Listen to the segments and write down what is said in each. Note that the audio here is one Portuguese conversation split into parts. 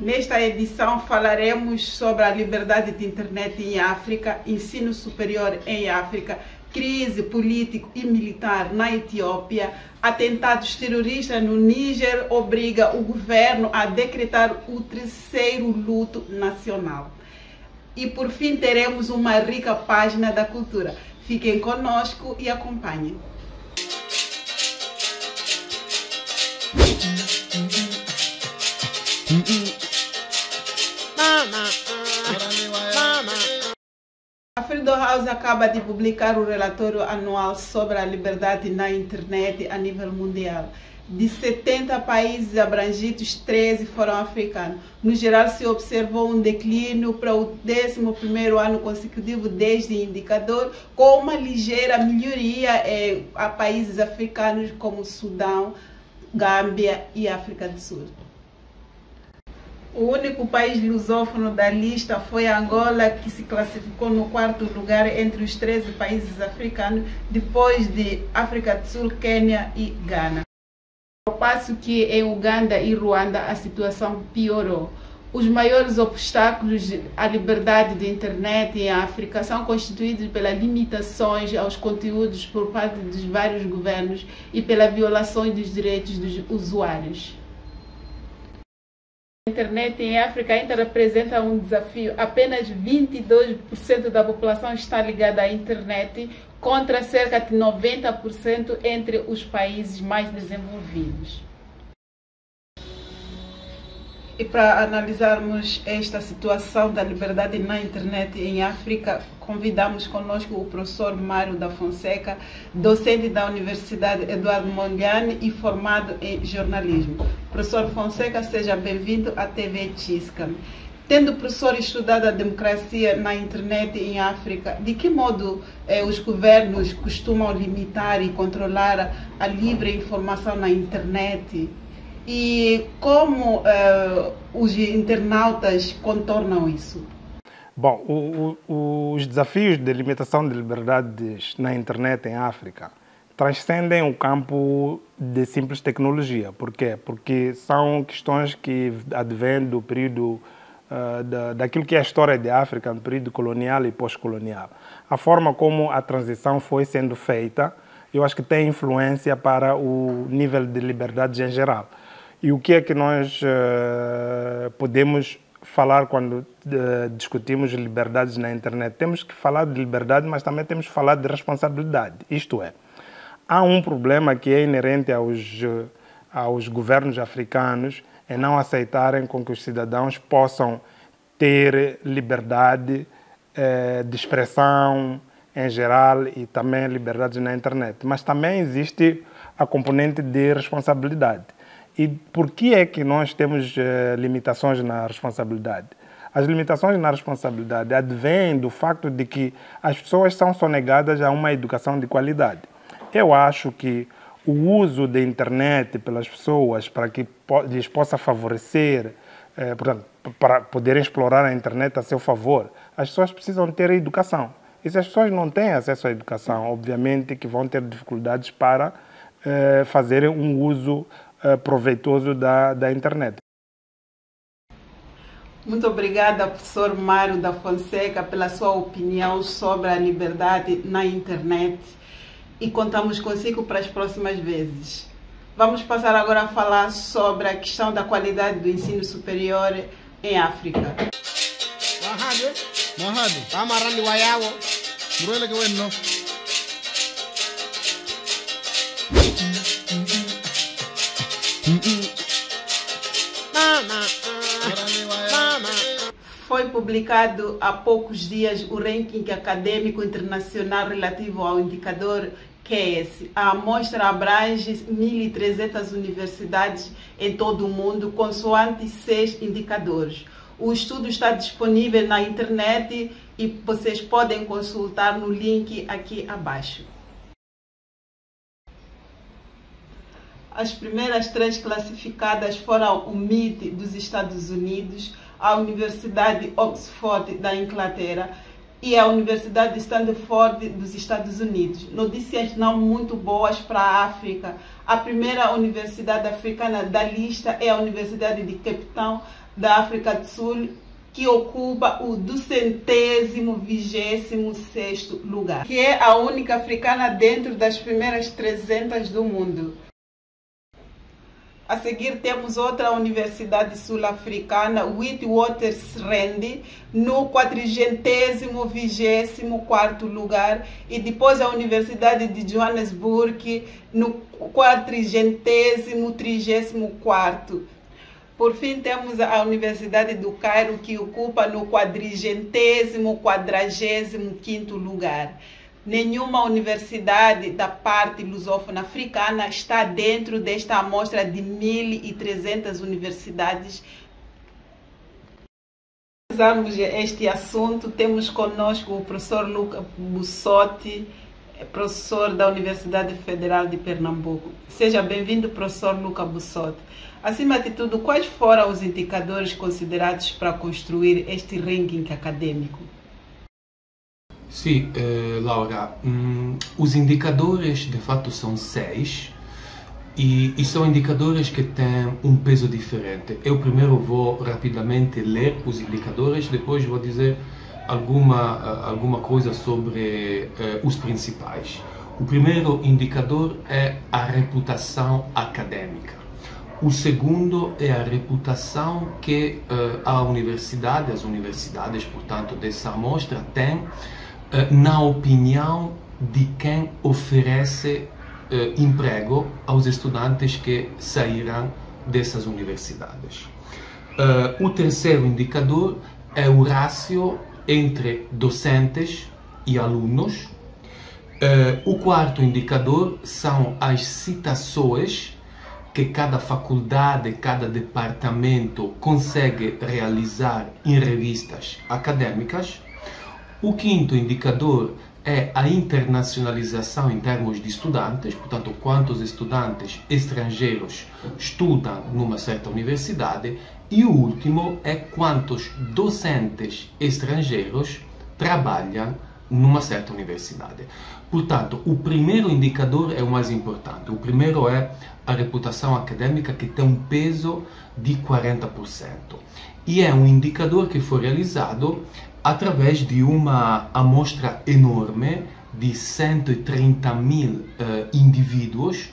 Nesta edição falaremos sobre a liberdade de internet em África, ensino superior em África, crise político e militar na Etiópia, atentados terroristas no Níger obriga o governo a decretar o terceiro luto nacional. E por fim teremos uma rica página da cultura. Fiquem conosco e acompanhem. Acaba de publicar o relatório anual sobre a liberdade na internet a nível mundial. De 70 países abrangidos, 13 foram africanos. No geral, se observou um declínio para o 11º ano consecutivo desde indicador, com uma ligeira melhoria eh, a países africanos como Sudão, Gâmbia e África do Sul. O único país lusófono da lista foi Angola, que se classificou no quarto lugar entre os 13 países africanos, depois de África do Sul, Quênia e Gana. Ao passo que em Uganda e Ruanda a situação piorou. Os maiores obstáculos à liberdade de internet em África são constituídos pelas limitações aos conteúdos por parte dos vários governos e pela violação dos direitos dos usuários. A internet em África ainda representa um desafio. Apenas 22% da população está ligada à internet, contra cerca de 90% entre os países mais desenvolvidos. E para analisarmos esta situação da liberdade na internet em África, convidamos conosco o professor Mário da Fonseca, docente da Universidade Eduardo Mondlane e formado em jornalismo. Professor Fonseca, seja bem-vindo à TV Tisca. Tendo o professor estudado a democracia na internet em África, de que modo eh, os governos costumam limitar e controlar a livre informação na internet? E como eh, os internautas contornam isso? Bom, o- o- os desafios de limitação de liberdades na internet em África transcendem o campo de simples tecnologia. Por quê? Porque são questões que advêm do período ah, da, daquilo que é a história de África no período colonial e pós-colonial. A forma como a transição foi sendo feita, eu acho que tem influência para o nível de liberdades em geral. E o que é que nós eh, podemos falar quando eh, discutimos liberdades na internet? Temos que falar de liberdade, mas também temos que falar de responsabilidade. Isto é, há um problema que é inerente aos, eh, aos governos africanos em não aceitarem com que os cidadãos possam ter liberdade de expressão em geral e também liberdades na internet. Mas também existe a componente de responsabilidade. E por que é que nós temos eh, limitações na responsabilidade? As limitações na responsabilidade advêm do facto de que as pessoas são sonegadas a uma educação de qualidade. Eu acho que o uso da internet pelas pessoas para que po lhes possa favorecer, eh, portanto, para poderem explorar a internet a seu favor, as pessoas precisam ter educação. E se as pessoas não têm acesso à educação, obviamente que vão ter dificuldades para eh, um uso eh, proveitoso da, da internet. Muito obrigada, professor Mário da Fonseca, pela sua opinião sobre a liberdade na internet e contamos consigo para as próximas vezes. Vamos passar agora a falar sobre a questão da qualidade do ensino superior em África. Publicado há poucos dias o ranking acadêmico internacional relativo ao indicador QS. A amostra abrange 1.300 universidades em todo o mundo, consoante seis indicadores. O estudo está disponível na internet e vocês podem consultar no link aqui abaixo. As primeiras três classificadas foram o MIT dos Estados Unidos, a Universidade Oxford da Inglaterra e a Universidade de Stanford dos Estados Unidos. Notícias não muito boas para a África. A primeira universidade africana da lista é a Universidade de Cape Town, da África do Sul, que ocupa o duzentésimo vigésimo sexto lugar, que é a única africana dentro das primeiras 300 do mundo. A seguir temos outra universidade sul-africana, Witwatersrand, no 420 vigésimo quarto lugar, e depois a Universidade de Johannesburg no 430 trigésimo quarto. Por fim, temos a Universidade do Cairo, que ocupa no quadrigentésimo, quadragésimo quinto lugar. Nenhuma universidade da parte lusófona africana está dentro desta amostra de 1.300 universidades. Analisarmos este assunto, temos conosco o professor Luca Bussotti, professor da Universidade Federal de Pernambuco. Seja bem-vindo, professor Luca Bussotti. Acima de tudo, quais foram os indicadores considerados para construir este ranking acadêmico? Sim, eh, Laura, hum, os indicadores de fato são seis e, e, são indicadores que têm um peso diferente. Eu primeiro vou rapidamente ler os indicadores, depois vou dizer alguma, alguma coisa sobre eh, os principais. O primeiro indicador é a reputação acadêmica. O segundo é a reputação que uh, a universidade, as universidades, portanto, dessa amostra uh, na opinião de quem oferece uh, emprego aos estudantes que sairão dessas universidades. o terceiro indicador é o rácio entre docentes e alunos. o quarto indicador são as citações que cada faculdade, cada departamento consegue realizar em revistas acadêmicas. O quinto indicador é a internacionalização em termos de estudantes, portanto, quantos estudantes estrangeiros estudam numa certa universidade. E o último é quantos docentes estrangeiros trabalham numa certa universidade. Portanto, o primeiro indicador é o mais importante. O primeiro é a reputação acadêmica, que tem um peso de 40%. E é um indicador que foi realizado através de uma amostra enorme de 130 mil uh, indivíduos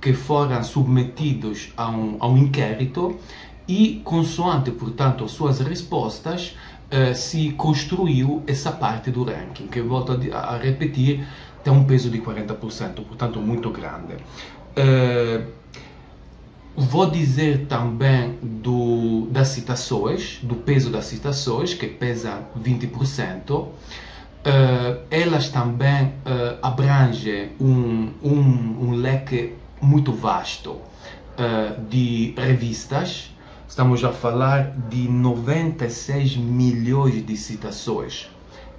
que foram submetidos a um, a um inquérito e, consoante, portanto, suas respostas, uh, se construiu essa parte do ranking, que volto a, a repetir, tem um peso de 40%, portanto muito grande. Uh, vou dizer também do, das citações, do peso das citações, que pesa 20%. Uh, elas também uh, abrangem um, um, um, leque muito vasto uh, de revistas, Estamos a falar de 96 milhões de citações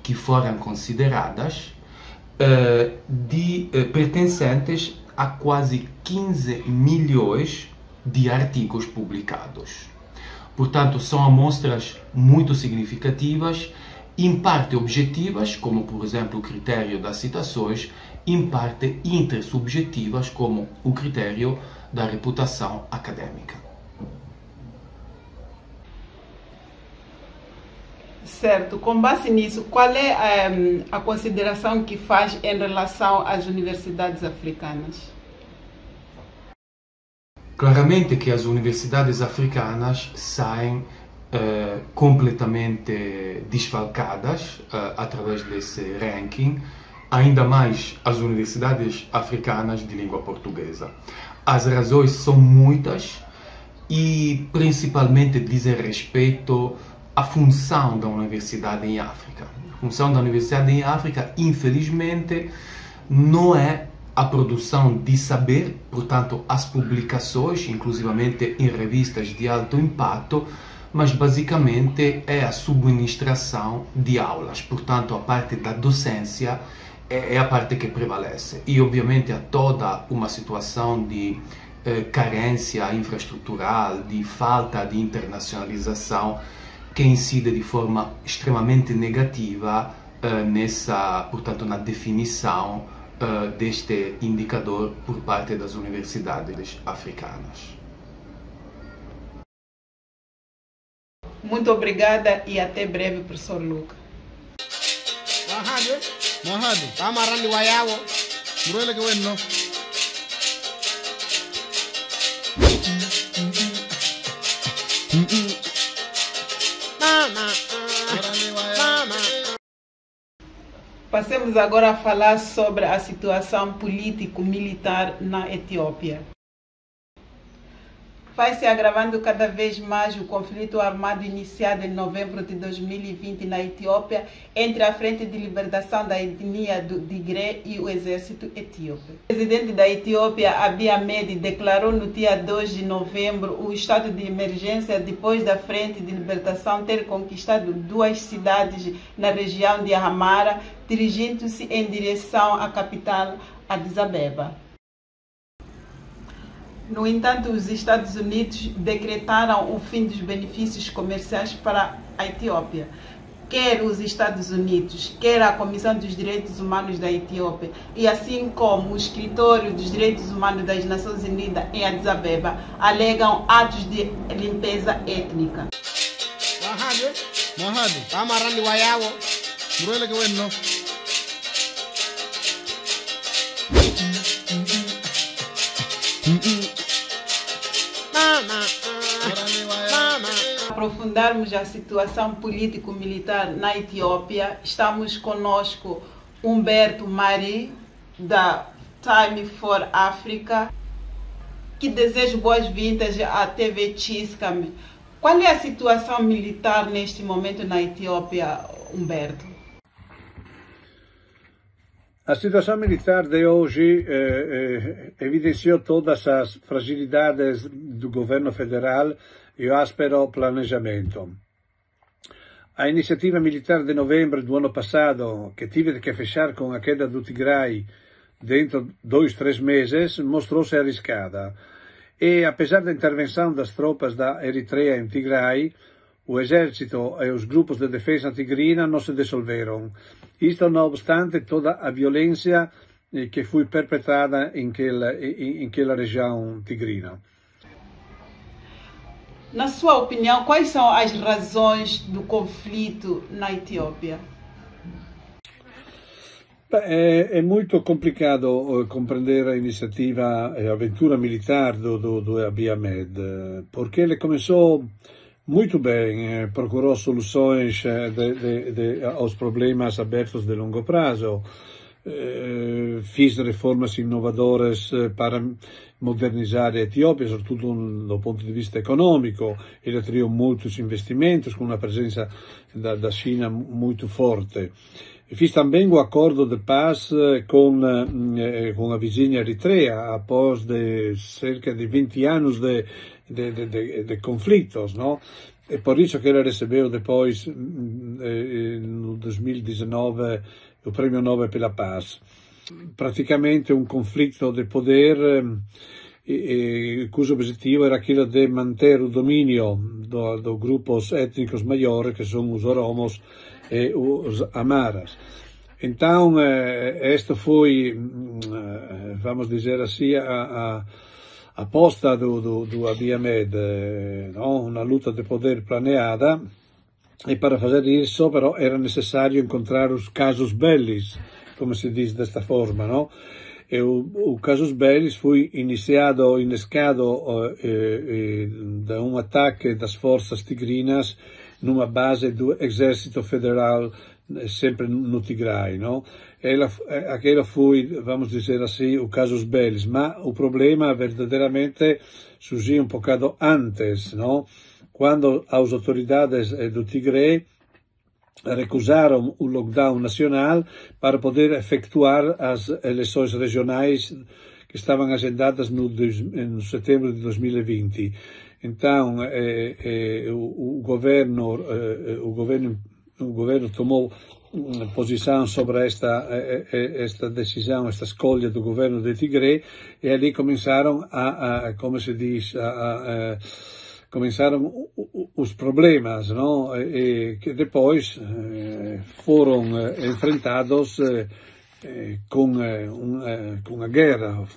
que foram consideradas, de, pertencentes a quase 15 milhões de artigos publicados. Portanto, são amostras muito significativas, em parte objetivas, como por exemplo o critério das citações, em parte intersubjetivas, como o critério da reputação acadêmica. Certo. Com base nisso, qual é um, a consideração que faz em relação às universidades africanas? Claramente que as universidades africanas saem uh, completamente desfalcadas uh, através desse ranking, ainda mais as universidades africanas de língua portuguesa. As razões são muitas e principalmente dizem respeito a função da universidade em África. A função da universidade em África, infelizmente, não é a produção de saber, portanto, as publicações, inclusivamente em revistas de alto impacto, mas basicamente é a subministração de aulas. Portanto, a parte da docência é, é a parte que prevalece. E, obviamente, há toda uma situação de eh, carência infraestrutural, de falta de internacionalização que incide de forma extremamente negativa eh, nessa, portanto, na definição eh, deste indicador por parte das universidades africanas. Muito obrigada e até breve, professor Luca. Wahadu. Passemos agora a falar sobre a situação político-militar na Etiópia. Vai se agravando cada vez mais o conflito armado iniciado em novembro de 2020 na Etiópia entre a Frente de Libertação da Etnia do Tigre e o exército etíope. O presidente da Etiópia, Abiy Ahmed, declarou no dia 2 de novembro o estado de emergência depois da Frente de Libertação ter conquistado duas cidades na região de Amara, dirigindo-se em direção à capital Addis Abeba. No entanto, os Estados Unidos decretaram o fim dos benefícios comerciais para a Etiópia. Quer os Estados Unidos, quer a Comissão dos Direitos Humanos da Etiópia, e assim como o Escritório dos Direitos Humanos das Nações Unidas em Addis Abeba, alegam atos de limpeza étnica. Aprofundarmos a situação político-militar na Etiópia, estamos conosco Humberto Mari, da Time for Africa, que desejo boas-vindas à TV Tiscam. Qual é a situação militar neste momento na Etiópia, Humberto? A situação militar de hoje eh, eh, evidenciou todas as fragilidades do governo federal e áspero planejamento. A iniciativa militar de novembro do ano passado, que tive que fechar com a queda do Tigray dentro de dois, três meses, mostrou-se arriscada. E, apesar da intervenção das tropas da Eritreia em Tigray, o exército e os grupos de defesa tigrina não se dissolveram. Isto não obstante toda a violência eh, que foi perpetrada em aquela, em, em aquela região tigrina. Na sua opinião, quais são as razões do conflito na Etiópia? Beh, È, è molto complicato eh, comprendere l'iniziativa e avventura militare do, do, do Abiy Ahmed, eh, perché le começou muito bem, eh, procurou soluções aos problemas abertos de longo prazo, eh, fez reformas inovadoras eh, para modernizar a Etiópia, sobretudo do ponto de vista econômico. Ele atraiu muitos investimentos, com uma presença da, da China muito forte. Fiz também o acordo de paz com, com a vizinha Eritreia, após de cerca de 20 anos de, de, de, de, conflitos, não? É por isso que ele recebeu depois, mm, eh, no 2019, o Prêmio Nobel pela Paz. Praticamente um conflito de poder eh, e, cujo objetivo era aquilo de manter o domínio dos do grupos étnicos maiores, que são os oromos e os amaras. Então, eh, esta foi, mm, vamos dizer assim, a, a aposta do, do, do Abiy Ahmed, eh, no? una luta de poder planeada, e para fazer isso, però, era necessário encontrar os casos bellis, como se diz desta forma, no? E o, o casus bellis foi iniciado, innescado eh, eh, da um ataque das forças tigrinas numa base do exército federal sempre no Tigray, no? Ela, aquela foi, vamos dizer assim, o casus bellis, mas o problema verdadeiramente surgiu um bocado antes, no? Quando as autoridades do Tigray recusaram o lockdown nacional para poder efetuar as eleições regionais que estavam agendadas no, no setembro de 2020. Então, eh, eh, o, o, governo, eh, o governo o governo tomou posição sobre esta, eh, eh, esta decisão, esta escolha do governo de Tigre, e ali começaram a, a como se diz, a, a, a começaram os problemas, não? E, que depois eh, foram eh, enfrentados eh, com, um, com a guerra.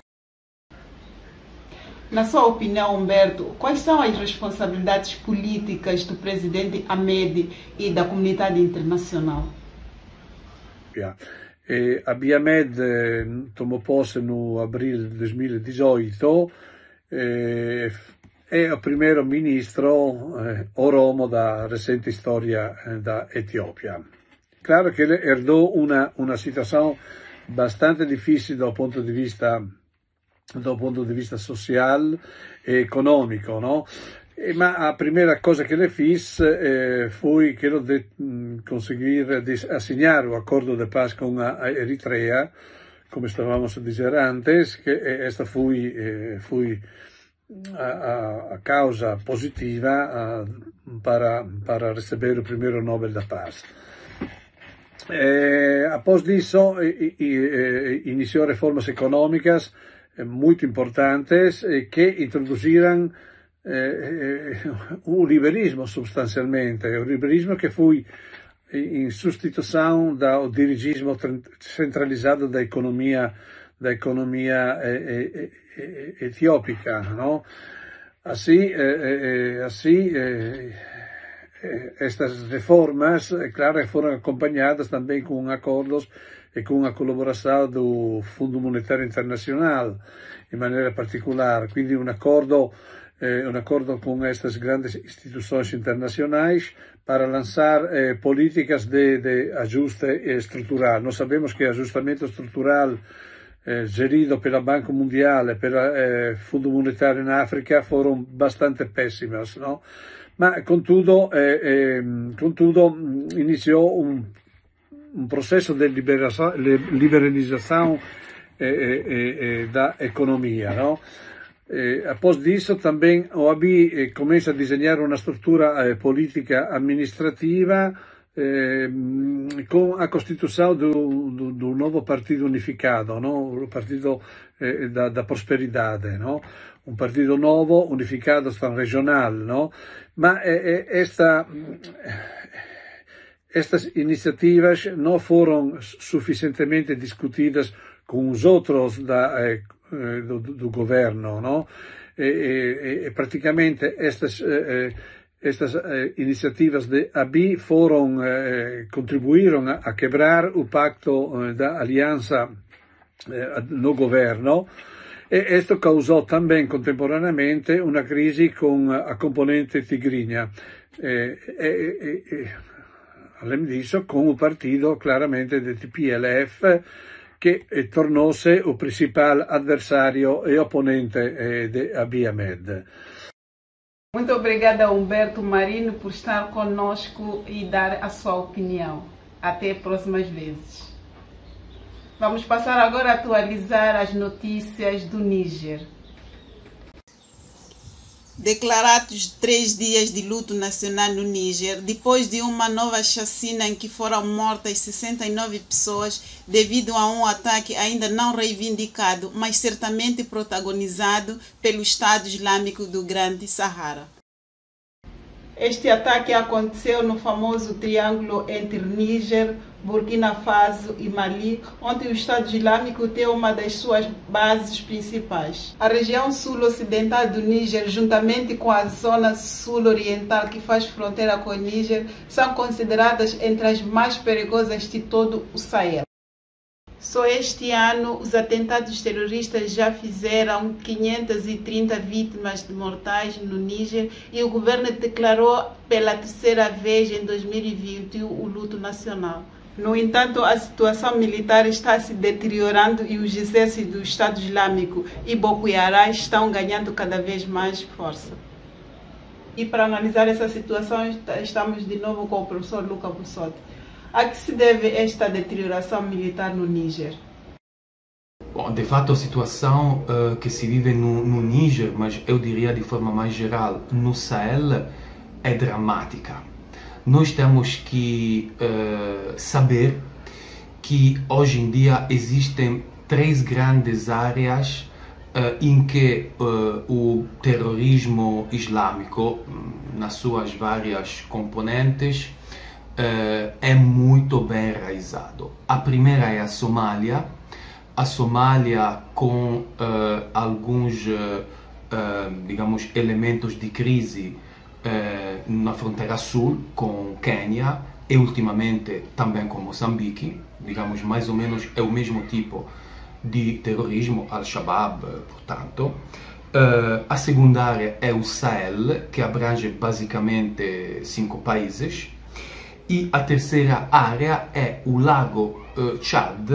Na sua opinião, Humberto, quais são as responsabilidades políticas do presidente Ahmed e da comunidade internacional? Yeah. E Ahmed tomou posse no abril de 2018 e é o primeiro ministro eh, oromo da recente história eh, da Etiópia. Claro que ele herdou uma, uma situação bastante difícil do ponto de vista do ponto di vista social e economico, no? E, ma a primeira coisa que ele fez eh, foi quero de, conseguir de assinar o acordo de paz com a Eritrea, como estávamos a dizer antes, que esta foi, eh, foi a, a, causa positiva para, para receber o primeiro Nobel da Paz. Eh, após disso, iniciou reformas econômicas eh, muito importantes eh, que introduziram eh, o liberismo substancialmente, o liberismo que foi em substituição do dirigismo centralizado da economia da economia etiópica, não? Assim, assim estas reformas, claro, foram acompanhadas também com acordos e com a colaboração do Fundo Monetário Internacional, em maneira particular. Quindi um acordo, eh, um acordo com estas grandes instituições internacionais para lançar eh, políticas de, de ajuste estrutural. Nós sabemos que ajustamento estrutural eh, gerido pela Banco Mundial e pelo eh, Fundo Monetário na África foram bastante péssimas, não? Ma contudo, eh, eh, contudo iniziò un um processo de liberalização eh, eh, eh, da economia. No? Eh, após disso, também o ABI eh, começa a desenhar uma estrutura eh, política administrativa com a constituição do, do, do, novo partido unificado, no? o partido da, da, prosperidade, no? um partido novo, unificado, regional, no? ma esta estas iniciativas não foram suficientemente discutidas com os outros da, eh, eh, do, do, governo, não? E, e, e praticamente estas eh, estas eh, iniciativas de ABI foram eh, contribuíram a, a, quebrar o pacto eh, da aliança no governo e questo causò também contemporaneamente una crisi con a componente tigrinha. E, além disso, com o partido claramente de TPLF, que eh, tornou-se o principal adversário e oponente eh, de Abiy Ahmed. Muito obrigada, Humberto Marino, por estar conosco e dar a sua opinião. Até próximas vezes. Vamos passar agora a atualizar as notícias do Níger. Declarados três dias de luto nacional no Níger, depois de uma nova chacina em que foram mortas 69 pessoas devido a um ataque ainda não reivindicado, mas certamente protagonizado pelo Estado Islâmico do Grande Sahara. Este ataque aconteceu no famoso triângulo entre Níger, Burkina Faso e Mali, onde o Estado Islâmico tem uma das suas bases principais. A região sul-ocidental do Níger, juntamente com a zona sul-oriental que faz fronteira com o Níger, são consideradas entre as mais perigosas de todo o Sahel. Só este ano, os atentados terroristas já fizeram 530 vítimas mortais no Níger e o governo declarou pela terceira vez em 2021 o luto nacional. No entanto, a situação militar está se deteriorando e os exércitos do Estado Islâmico e Boko Haram estão ganhando cada vez mais força. E para analisar essa situação, estamos de novo com o professor Luca Bussotti. A que se deve esta deterioração militar no Níger? Bom, de fato, a situação uh, que se vive no, no Níger, mas eu diria de forma mais geral no Sahel, é dramática. nós temos que uh, saber que hoje em dia existem três grandes áreas uh, em que o terrorismo islâmico, nas suas várias componentes, é muito bem enraizado. A primeira é a Somália, a Somália com alguns, digamos, elementos de crise eh, na fronteira sul com Quênia e ultimamente também com Moçambique, digamos mais ou menos é o mesmo tipo de terrorismo, Al-Shabaab, portanto. Uh, a segunda área é o Sahel, que abrange basicamente cinco países. E a terceira área é o lago uh, Chad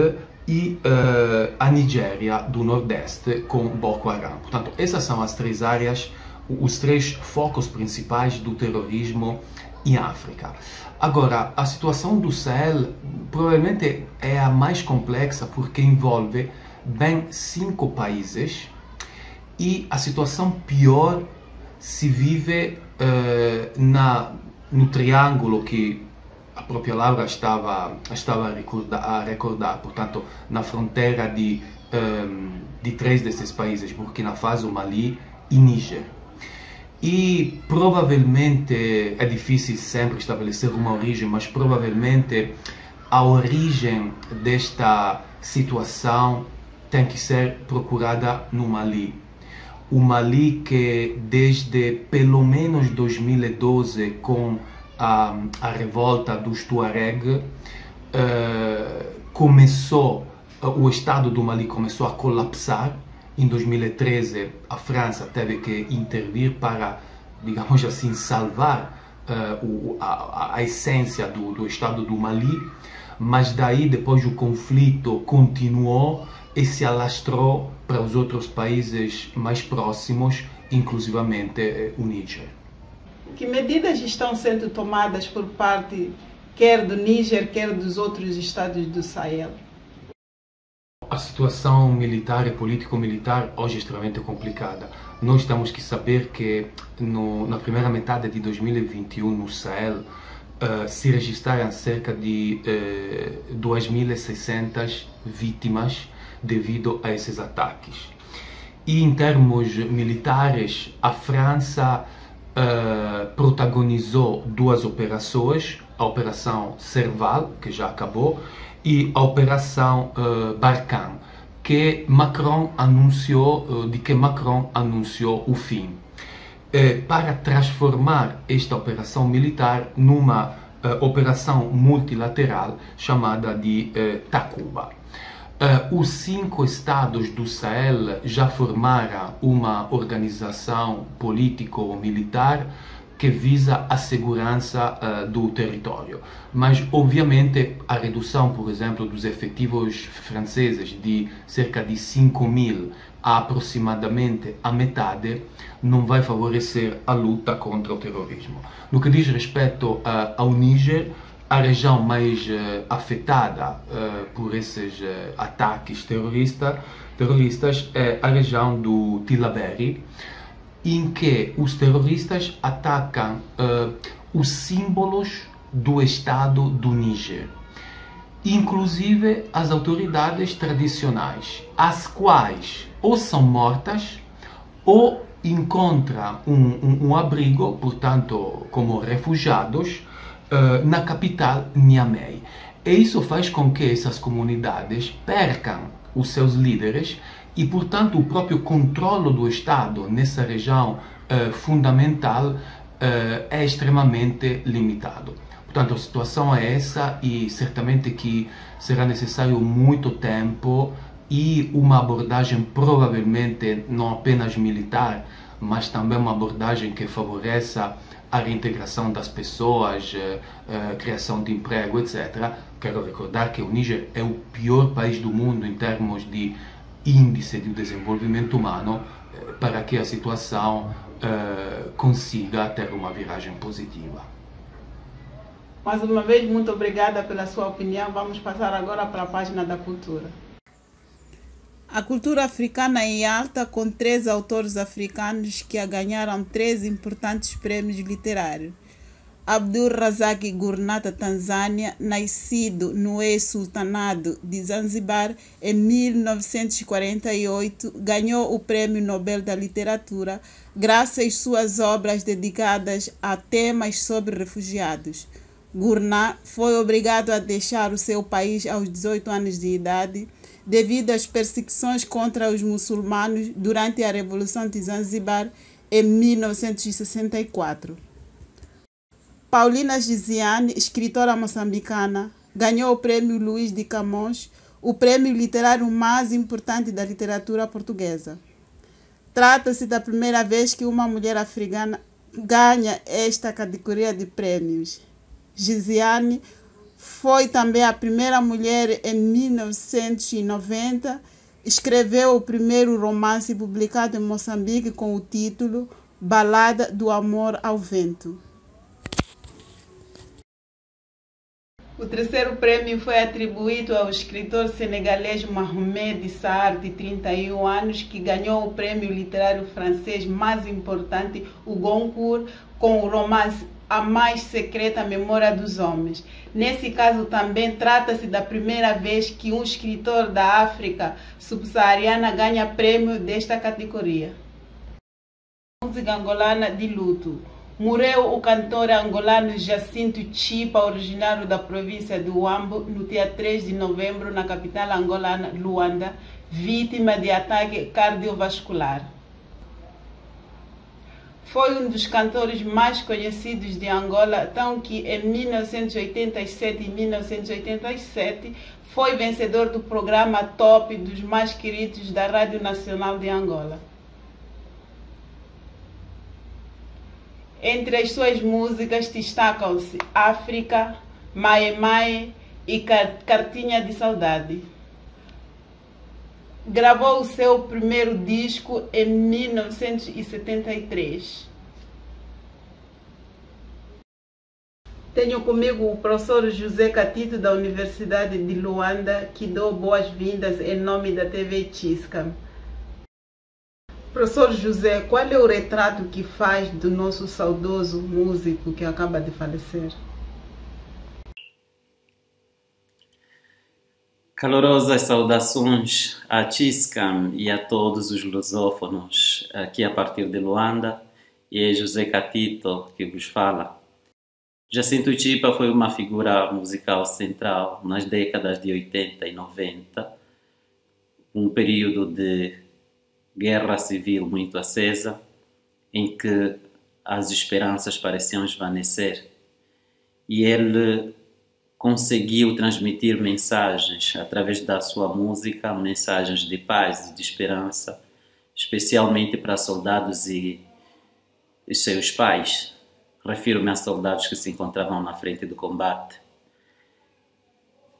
e uh, a Nigéria do Nordeste com Boko Haram. Portanto, essas são as três áreas os três focos principais do terrorismo em África. Agora, a situação do Sahel provavelmente é a mais complexa porque envolve bem cinco países e a situação pior se vive uh, na, no triângulo que a própria Laura estava, estava a, recordar, a recordar, portanto, na fronteira de, um, ehm, de três desses países, Burkina Faso, Mali e Níger. E provavelmente é difícil sempre estabelecer uma origem, mas provavelmente a origem desta situação tem que ser procurada no Mali. O Mali que desde pelo menos 2012 com a, a revolta dos Tuareg uh, começou, o Estado do Mali começou a colapsar em 2013, a França teve que intervir para, digamos assim, salvar uh, a, a, essência do, do Estado do Mali, mas daí depois o conflito continuou e se alastrou para os outros países mais próximos, inclusivamente eh, o Níger. Que medidas estão sendo tomadas por parte quer do Níger, quer dos outros estados do Sahel? A situação militar e político-militar hoje é extremamente complicada. Nós temos que saber que no, na primeira metade de 2021 no Sahel uh, se registraram cerca de uh, eh, 2.600 vítimas devido a esses ataques. E em termos militares, a França uh, protagonizou duas operações, a Operação Serval, que já acabou, e a Operação uh, Barkhane, que Macron anunciou, uh, de que Macron anunciou o fim, uh, para transformar esta operação militar numa operação multilateral chamada de Takuba. Os cinco estados do Sahel já formaram uma organização político-militar que visa a segurança uh, do território. Mas, obviamente, a redução, por exemplo, dos efetivos franceses de cerca de 5 mil a aproximadamente a metade não vai favorecer a luta contra o terrorismo. No que diz respeito uh, ao Níger, a região mais uh, afetada por esses ataques terrorista, terroristas é a região do Tilaberi, em que os terroristas atacam uh, os símbolos do Estado do Níger, inclusive as autoridades tradicionais, as quais ou são mortas ou encontram um, um, um abrigo, portanto, como refugiados, uh, na capital Niamey. E isso faz com que essas comunidades percam os seus líderes e, portanto, o próprio controle do Estado nessa região uh, fundamental uh, é extremamente limitado. Portanto, a situação é essa e certamente que será necessário muito tempo e uma abordagem provavelmente não apenas militar, mas também uma abordagem que favoreça a reintegração das pessoas, uh, criação de emprego, etc. Quero recordar que o Níger é o pior país do mundo em termos de índice de desenvolvimento humano eh, para que a situação uh, consiga ter uma viragem positiva. Mais uma vez, muito obrigada pela sua opinião. Vamos passar agora para a página da cultura. A cultura africana em alta, com três autores africanos que ganharam três importantes prêmios literários. Abdul Razak Gurnata, Tanzânia, nascido no ex-sultanado de Zanzibar em 1948, ganhou o Prêmio Nobel da Literatura graças às suas obras dedicadas a temas sobre refugiados. Gurnah foi obrigado a deixar o seu país aos 18 anos de idade devido às perseguições contra os muçulmanos durante a Revolução de Zanzibar em 1964. Paulina Giziane, escritora moçambicana, ganhou o Prêmio Luís de Camões, o prêmio literário mais importante da literatura portuguesa. Trata-se da primeira vez que uma mulher africana ganha esta categoria de prêmios. Giziane foi também a primeira mulher em 1990 escreveu o primeiro romance publicado em Moçambique com o título Balada do Amor ao Vento. O terceiro prêmio foi atribuído ao escritor senegalês Mohamed Sarr, de 31 anos, que ganhou o prêmio literário francês mais importante, o Goncourt, com o romance A Mais Secreta Memória dos Homens. Nesse caso, também trata-se da primeira vez que um escritor da África subsaariana ganha prêmio desta categoria. Música angolana de luto. Morreu o cantor angolano Jacinto Chipa, originário da província de Uambo, no dia 3 de novembro, na capital angolana, Luanda, vítima de ataque cardiovascular. Foi um dos cantores mais conhecidos de Angola, tão que em 1987 e 1987 foi vencedor do programa Top dos mais queridos da Rádio Nacional de Angola. Entre as suas músicas destacam-se África, Mae Mae e Cartinha de Saudade. Gravou o seu primeiro disco em 1973. Tenho comigo o professor José Catito da Universidade de Luanda, que dou boas-vindas em nome da TV Chiscam. Professor José, qual é o retrato que faz do nosso saudoso músico que acaba de falecer? Calorosas saudações a Chiscam e a todos os lusófonos aqui a partir de Luanda. E é José Catito que vos fala. Jacinto Chipa foi uma figura musical central nas décadas de 80 e 90, um período de guerra civil muito acesa, em que as esperanças pareciam esvanecer. E ele conseguiu transmitir mensagens através da sua música, mensagens de paz e de esperança, especialmente para soldados e, e seus pais. Refiro-me a soldados que se encontravam na frente do combate.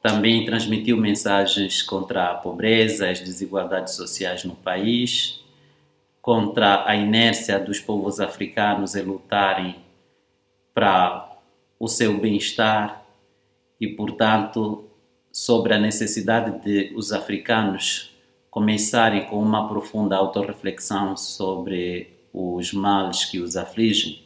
Também transmitiu mensagens contra a pobreza, as desigualdades sociais no país, contra a inércia dos povos africanos em lutarem para o seu bem-estar e, portanto, sobre a necessidade de os africanos começarem com uma profunda autorreflexão sobre os males que os afligem.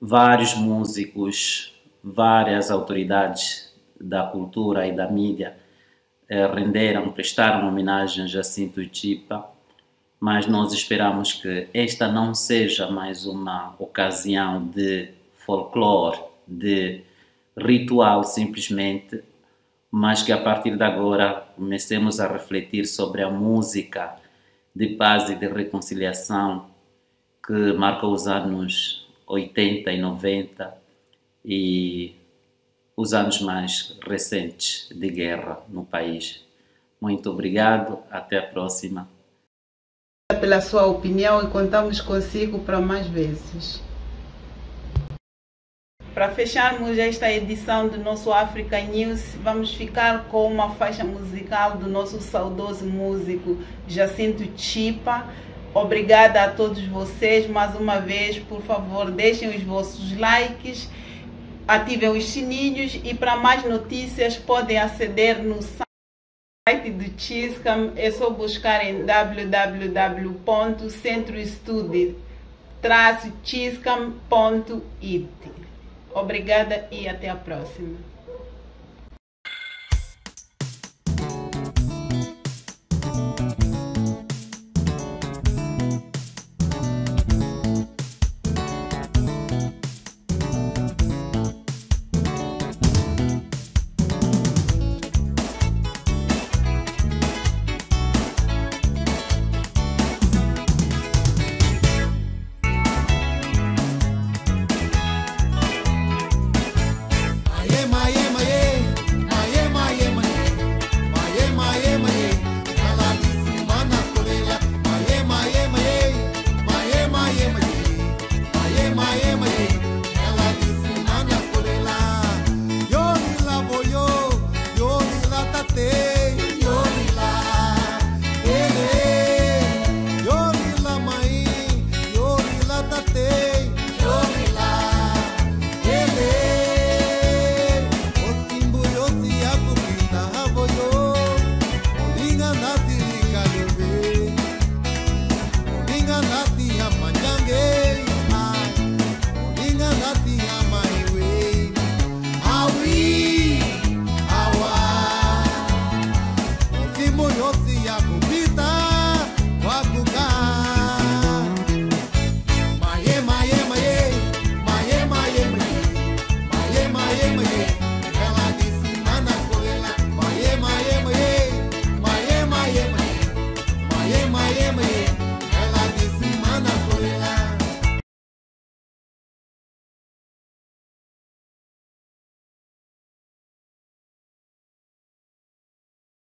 Vários músicos, várias autoridades da cultura e da mídia eh, renderam, prestaram homenagem a Jacinto Chipa, mas nós esperamos que esta não seja mais uma ocasião de folclore, de ritual simplesmente, mas que a partir de agora comecemos a refletir sobre a música de paz e de reconciliação que marca os anos 80 e 90 e os anos mais recentes de guerra no país. Muito obrigado, até a próxima. Pela sua opinião e contamos consigo para mais vezes. Para fecharmos esta edição do nosso Africa News, vamos ficar com uma faixa musical do nosso saudoso músico Jacinto Chipa. Obrigada a todos vocês mais uma vez. Por favor, deixem os vossos likes, ativem os sininhos e para mais notícias podem aceder no site do Chiscam. É só buscar em www.centroestude.com traço chiscam.it. Obrigada e até a próxima.